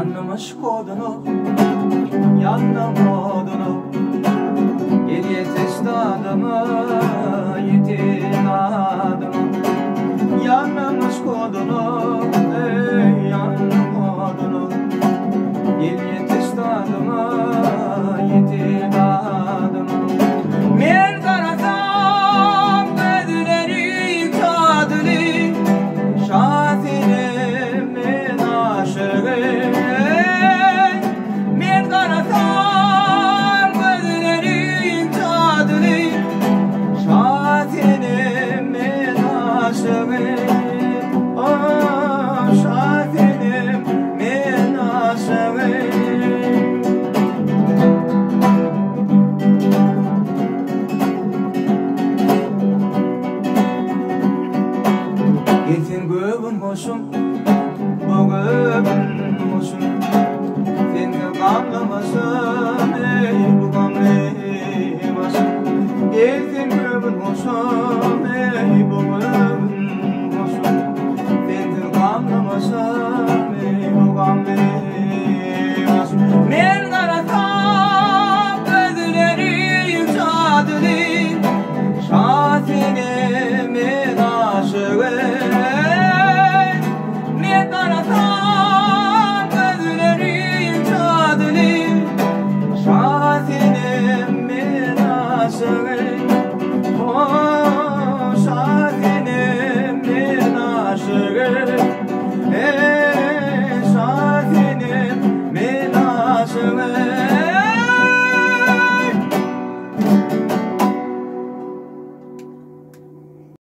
Hanno scodono, yanına modono Geriye test adamı, yetin adamı Yanına scodono Yetin göbün hoşum, bu göbün hoşum Sen de gamlamasın, ey bu gamlamasın Yetin göbün hoşum, ey bu